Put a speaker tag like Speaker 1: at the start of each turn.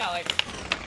Speaker 1: Yeah, like